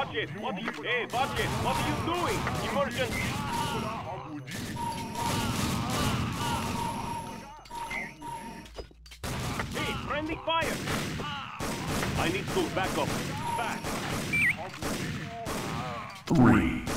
Budget! What are you... Hey, budget! What are you doing? Emergency! Hey, friendly fire! I need to back up. Back! Three.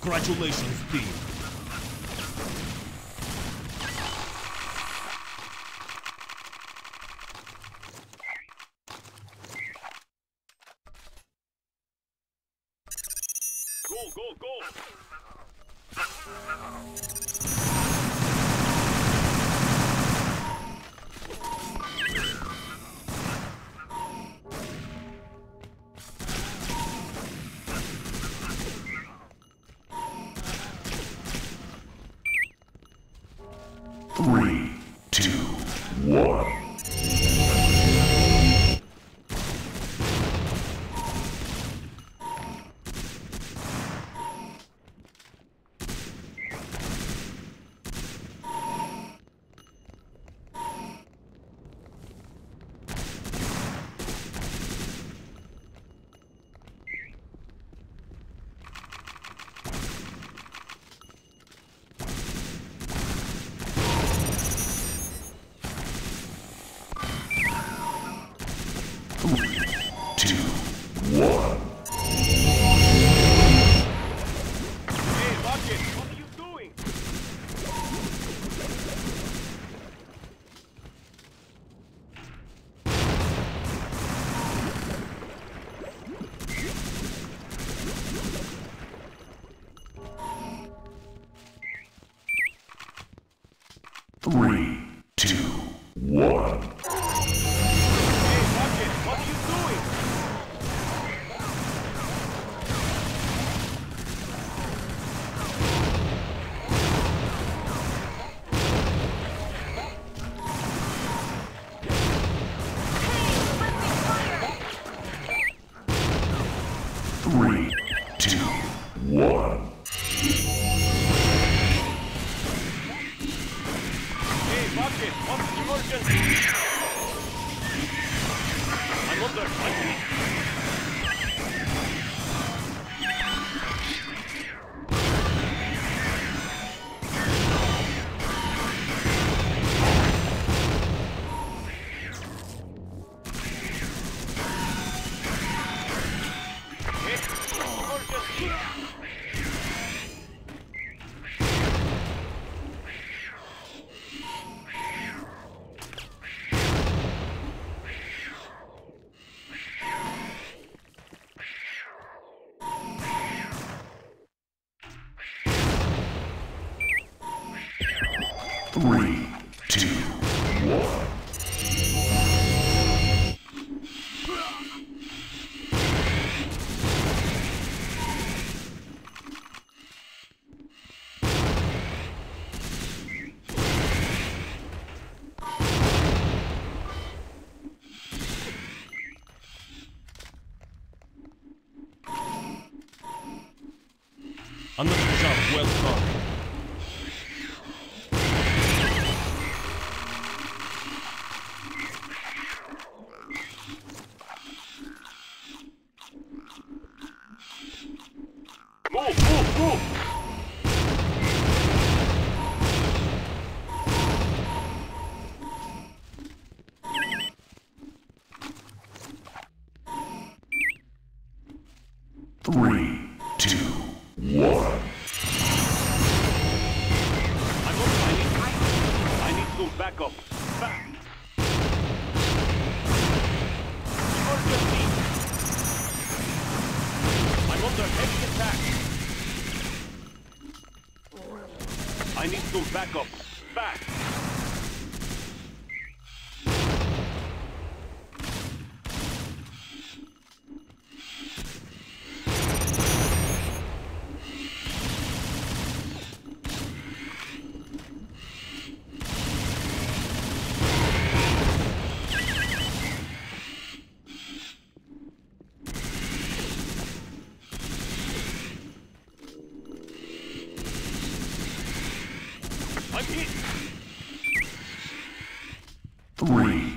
Congratulations, team! Three,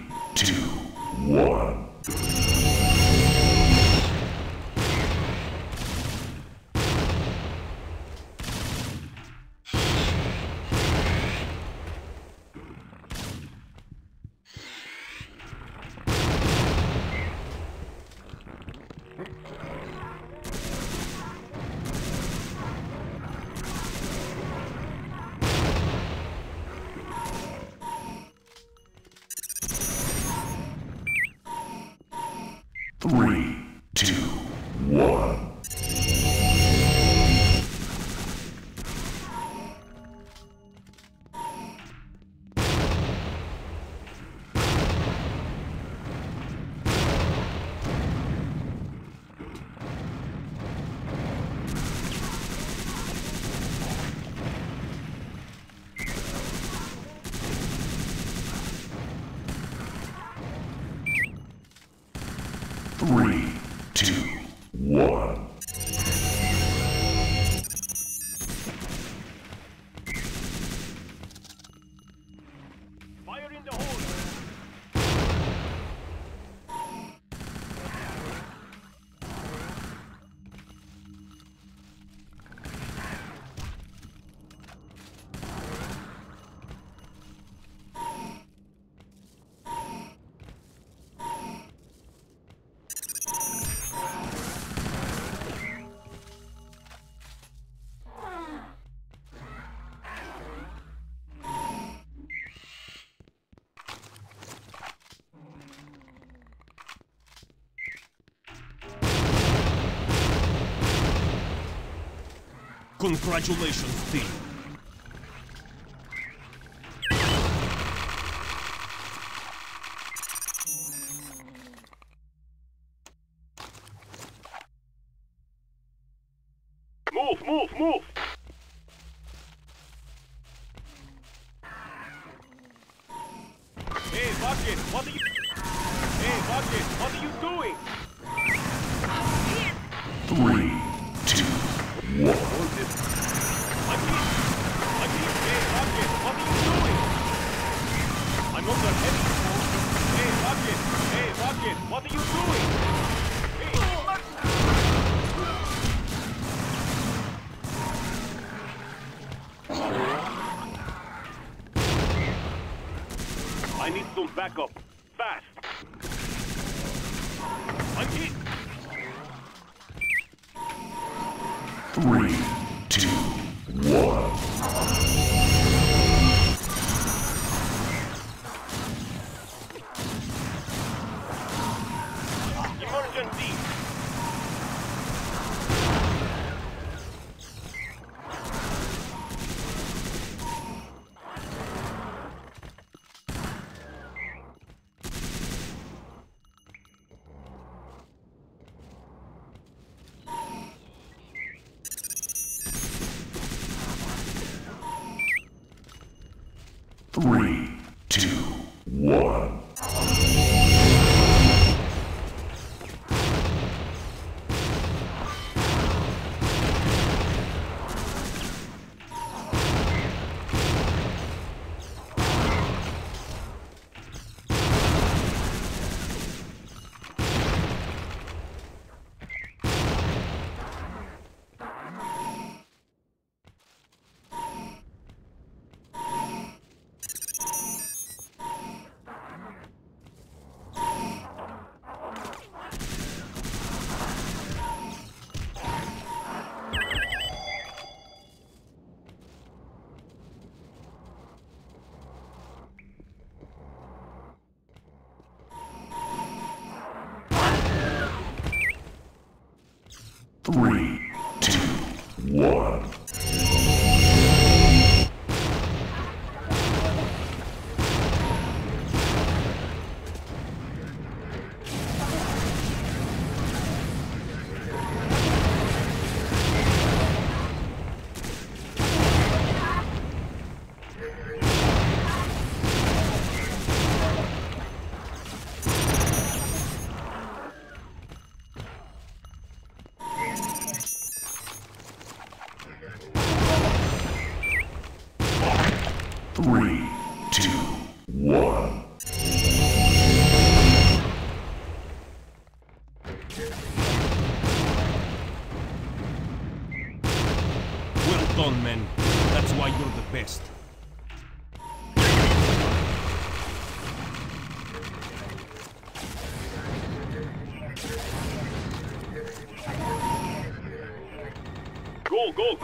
Congratulations, team.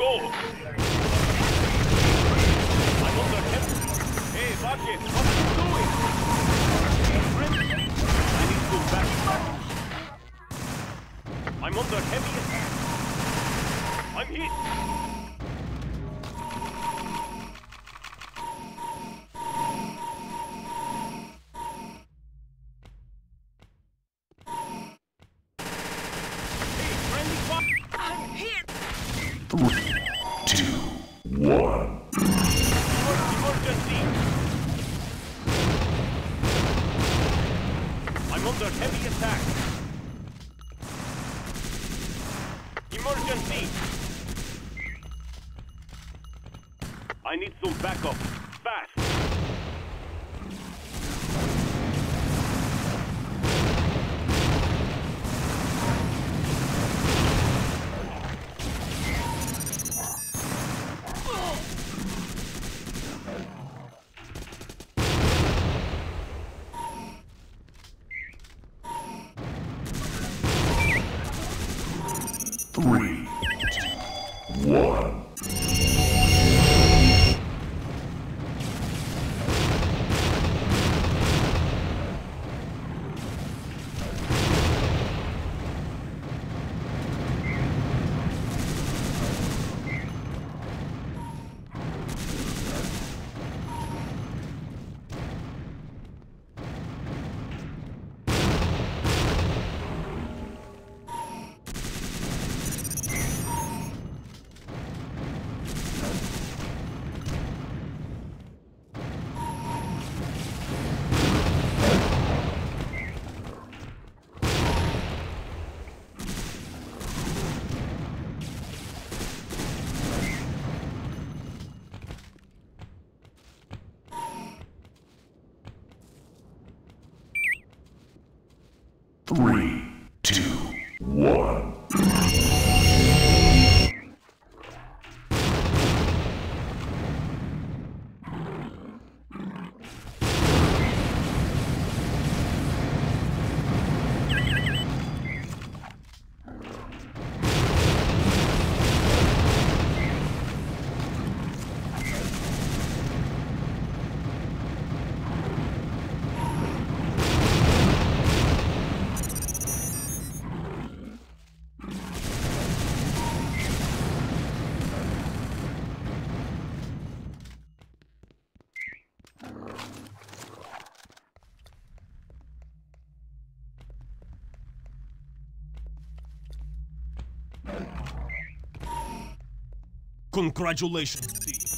Go, go, go! I'm under heavy. Hey, Bucket, what are you doing? I need to back. I'm under heavy attack. I'm hit. Hey, friendly fire! Three, Congratulations, team.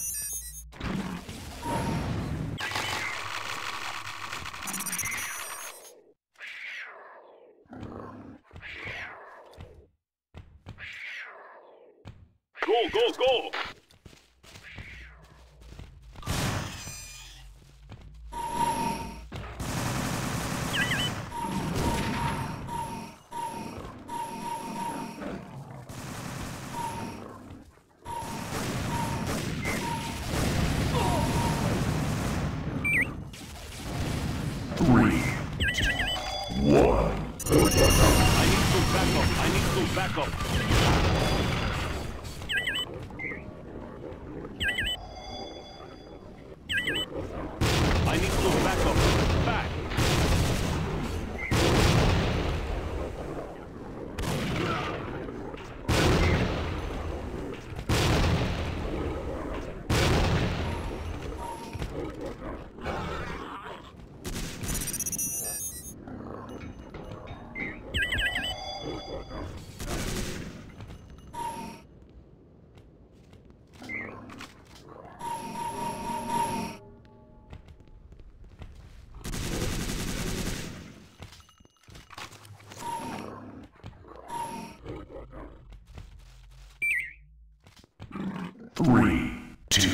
Three, two,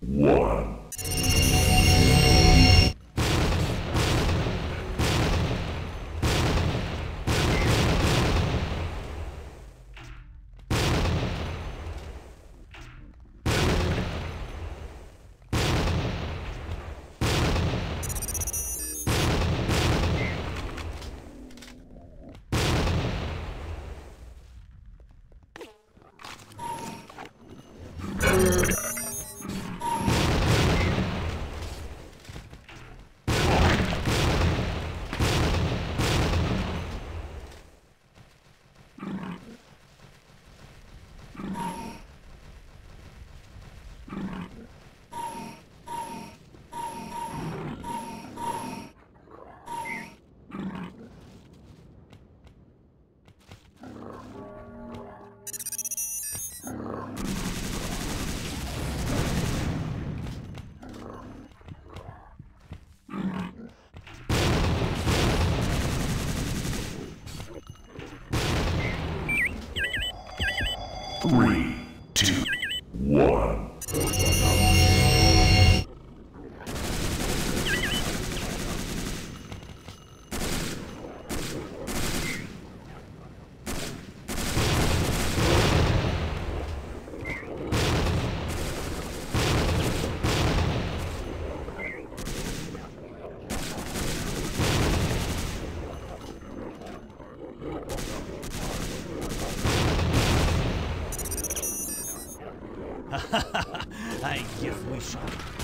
one. I give we shall.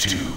Two,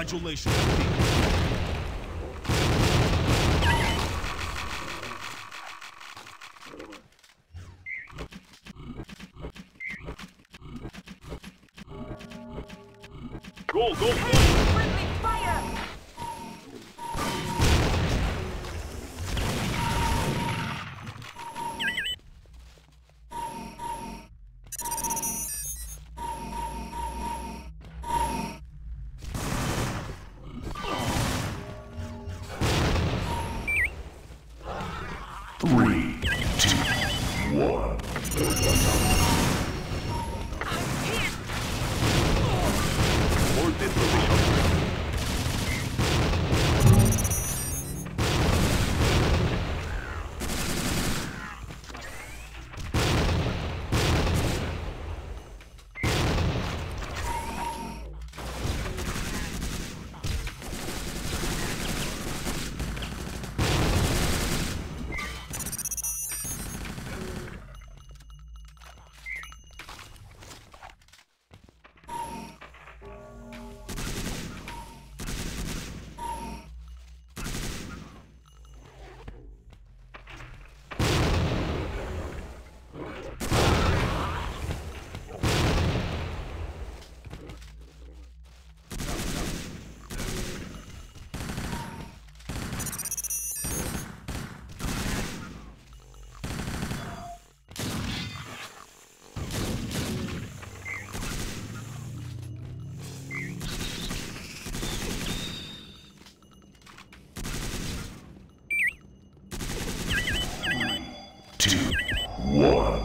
Congratulations, Three, two, one. One.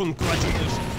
Congratulations,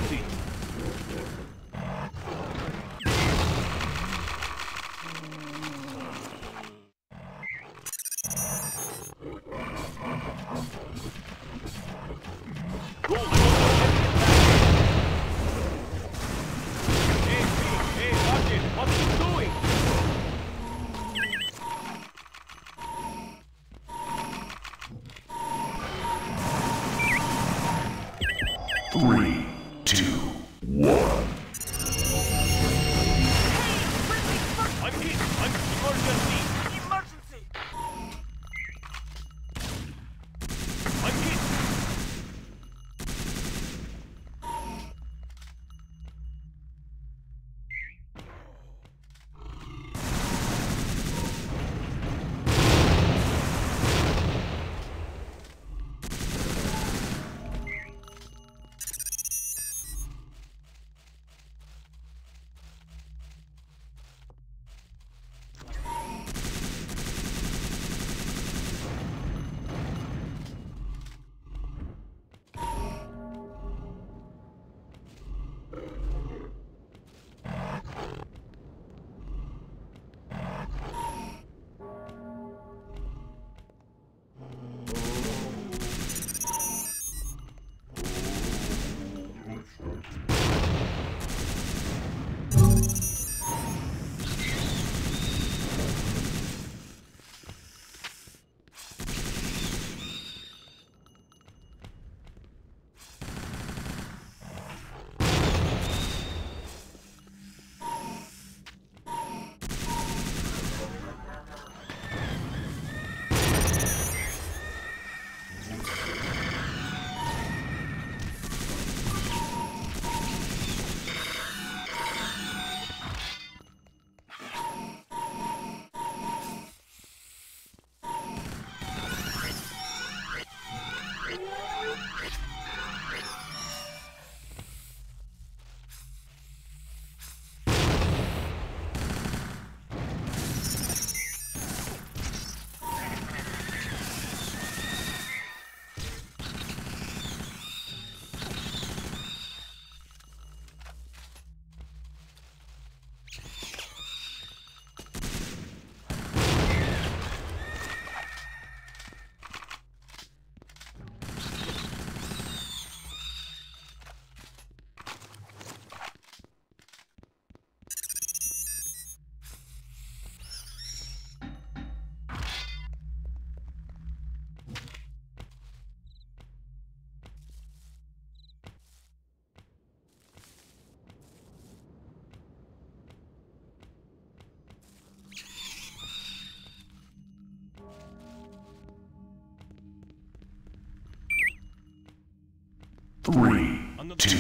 Three, two,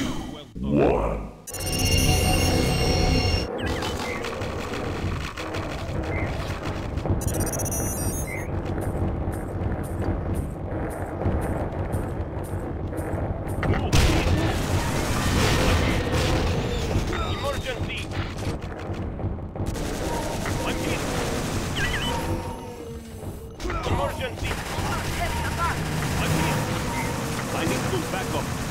one. Emergency! Emergency! I need full backup.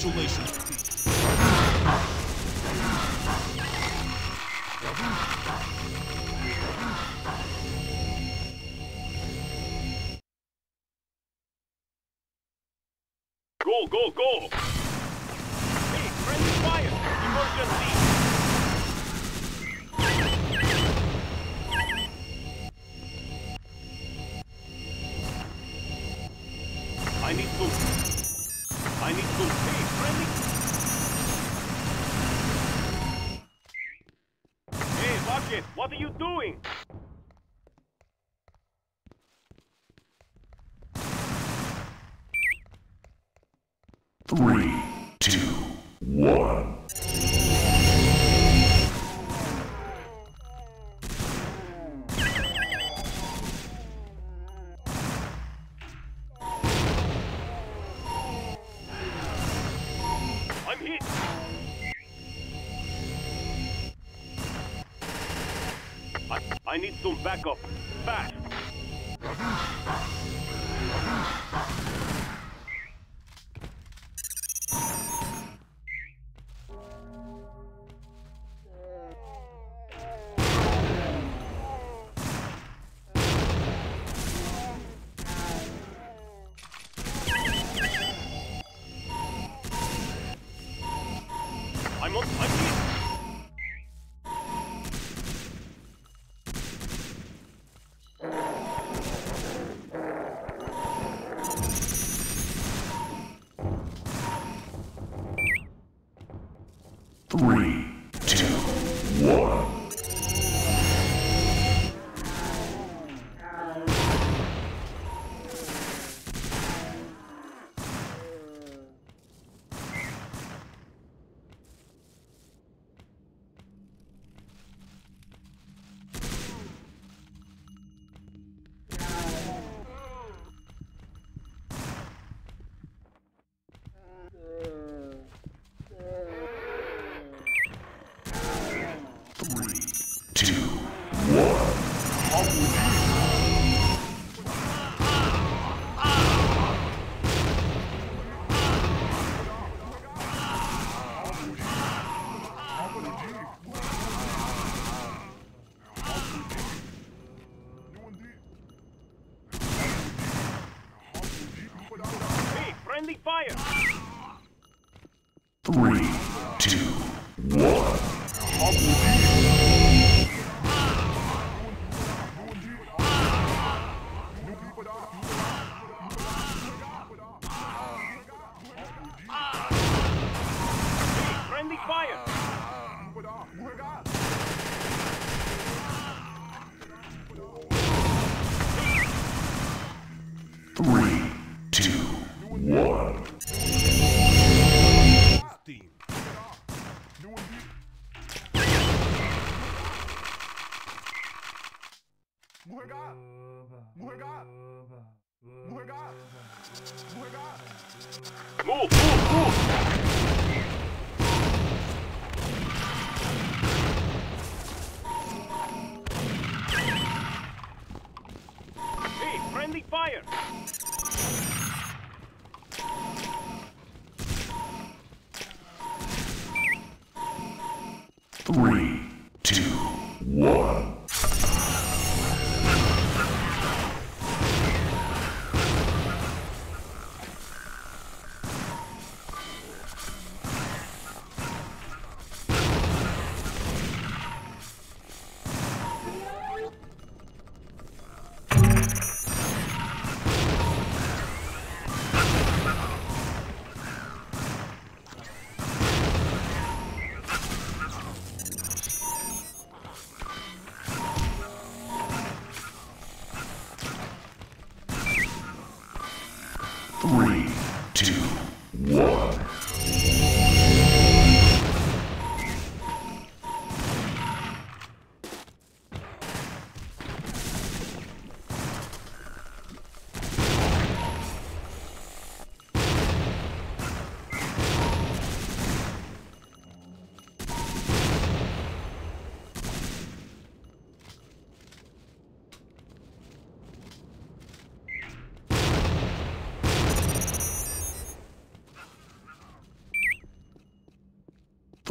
Congratulations. I, I need some backup. Fast!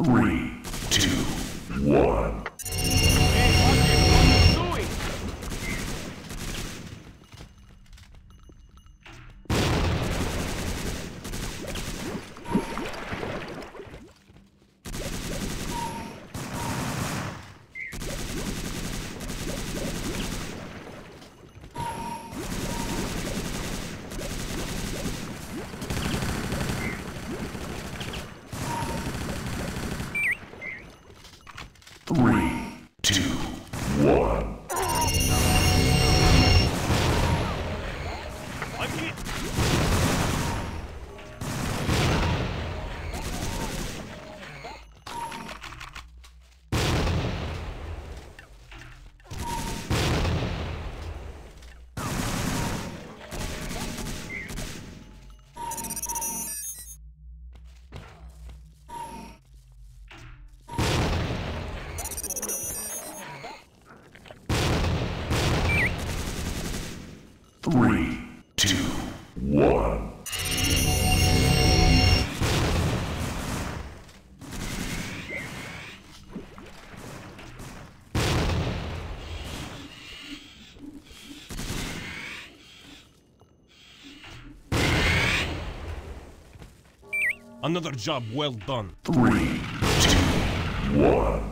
Three, Another job well done. Three, two, one.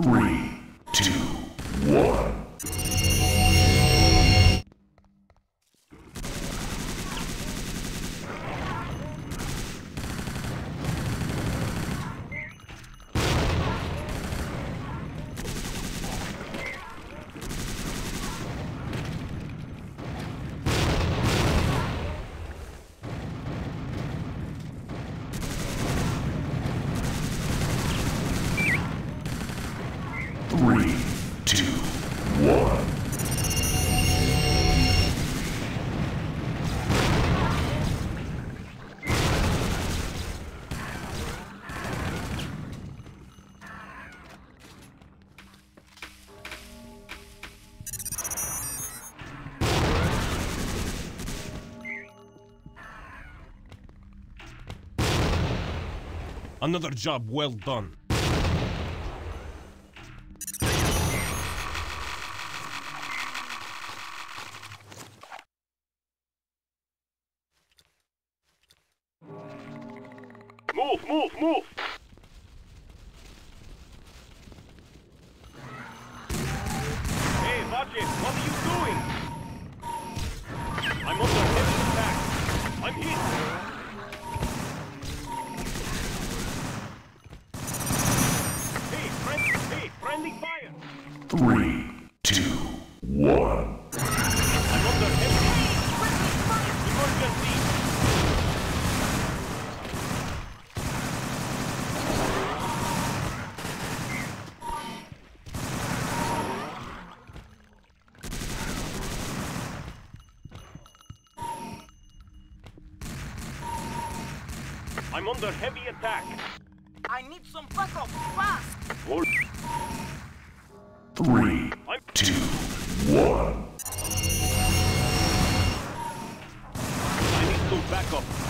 Three. Another job well done. I'm under heavy attack. I need some backup, fast! Four. Three, I'm two, one. I need some backup.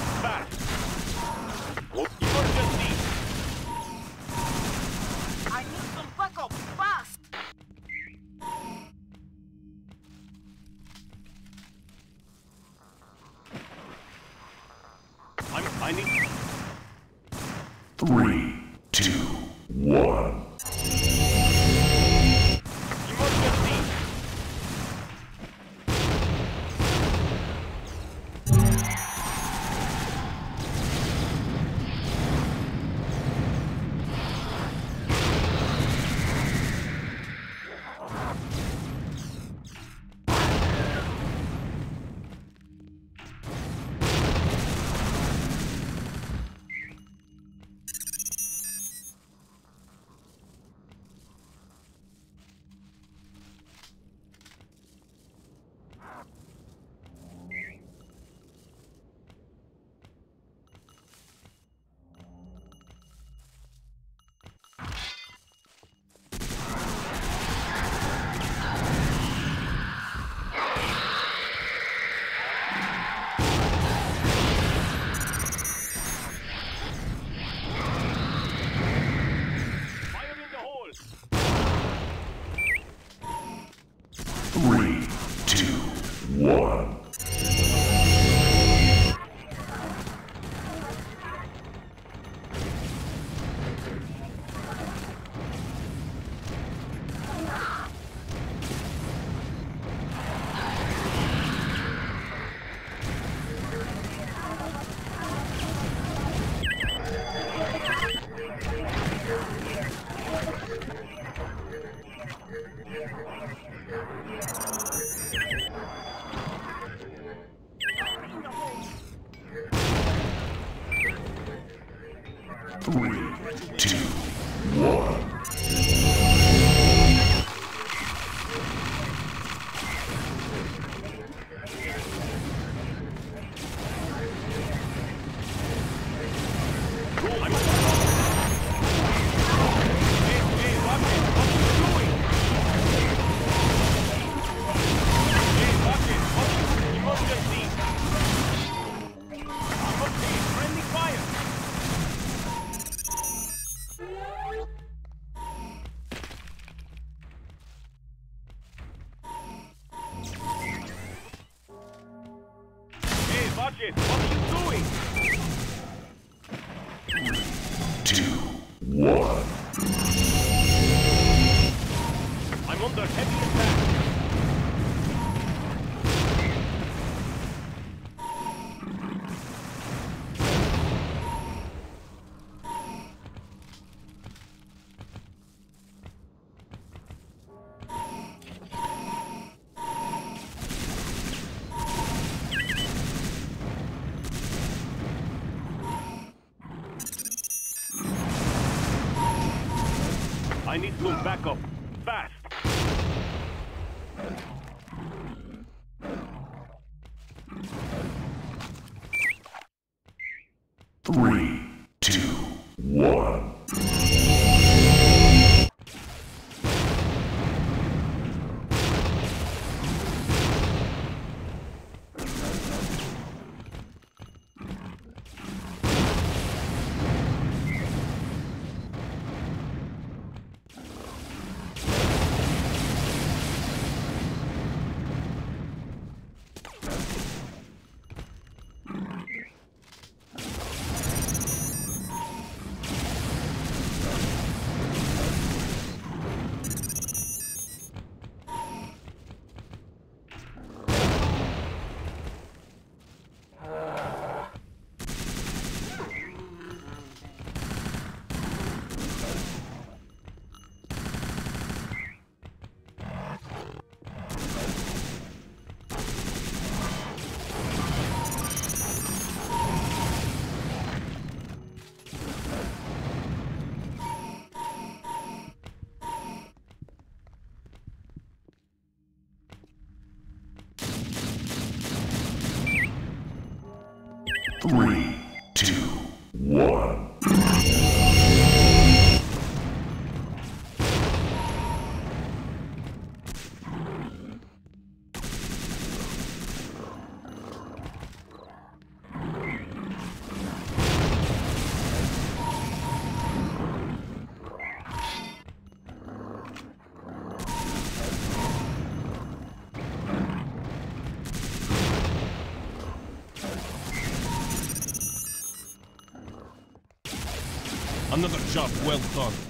Job well done.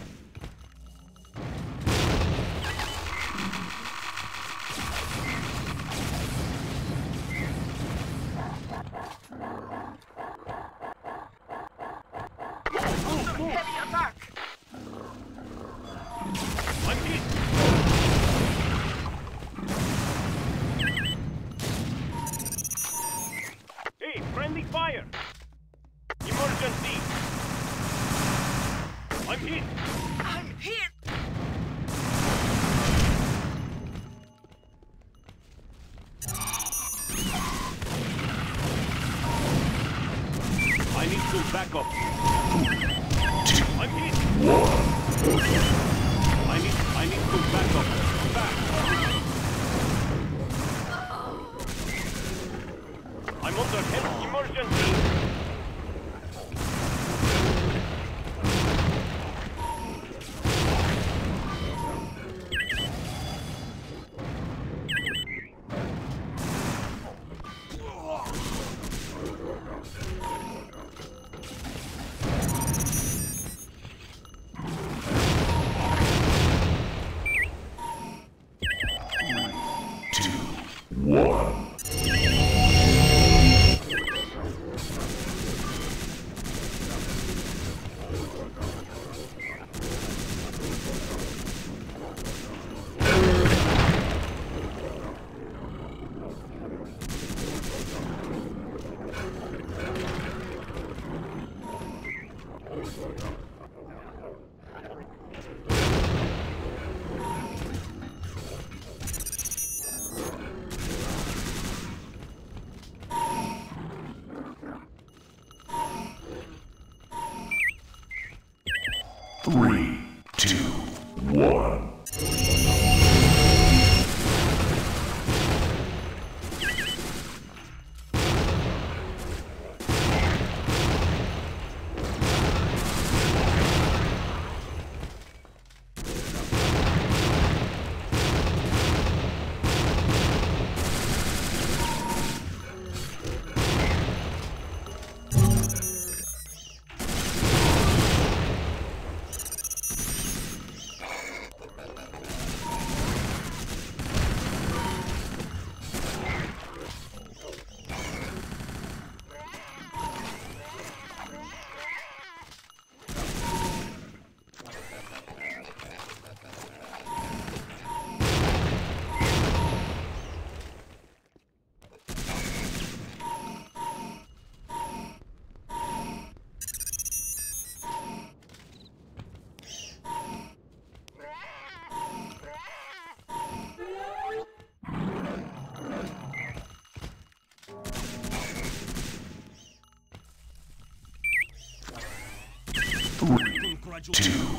Two,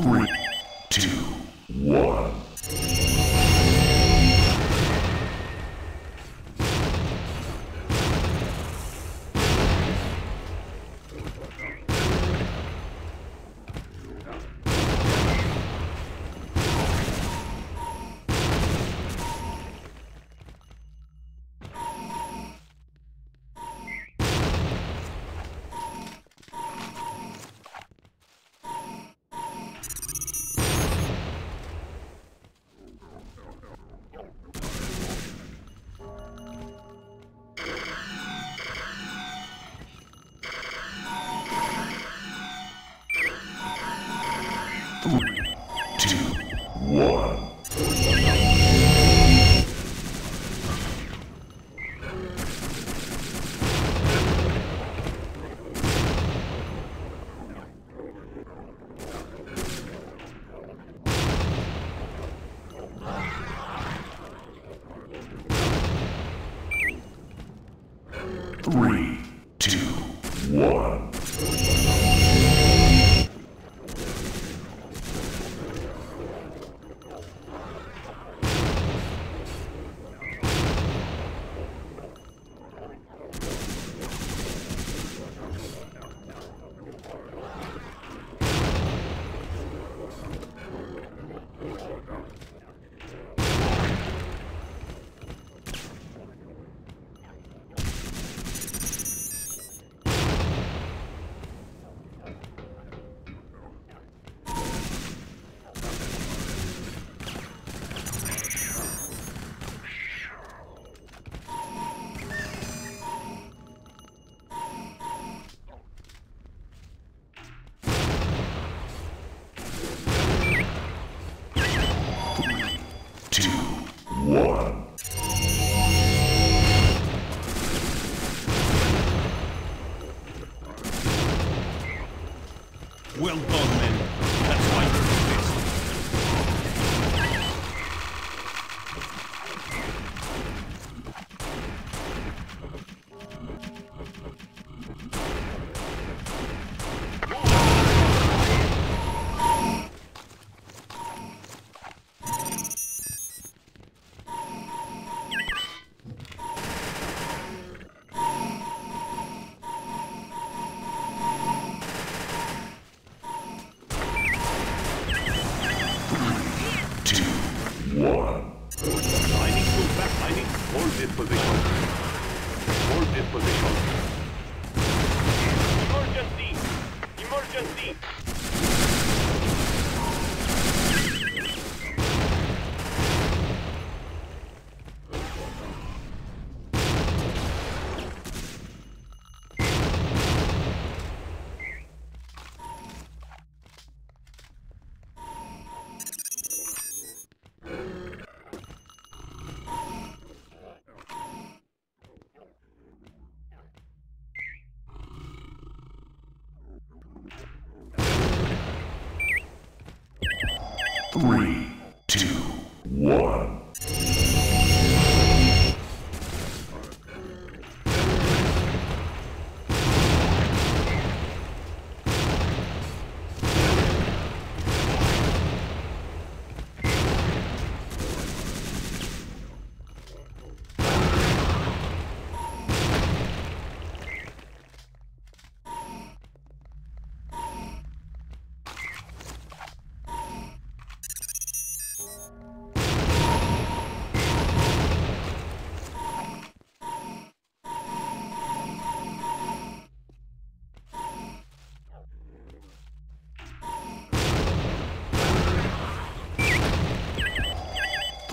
Three, two, one.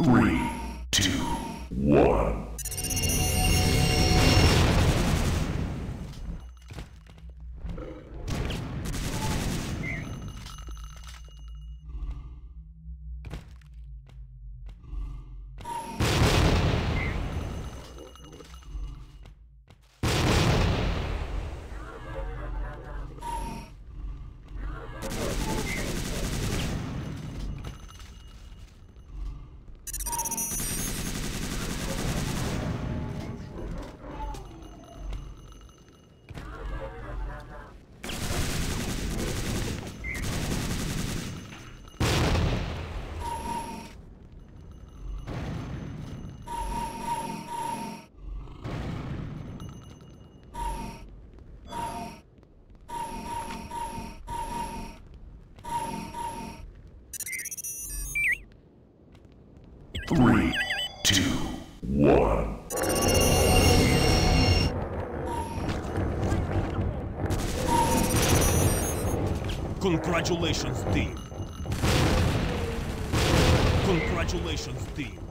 Three, Congratulations, team. Congratulations, team.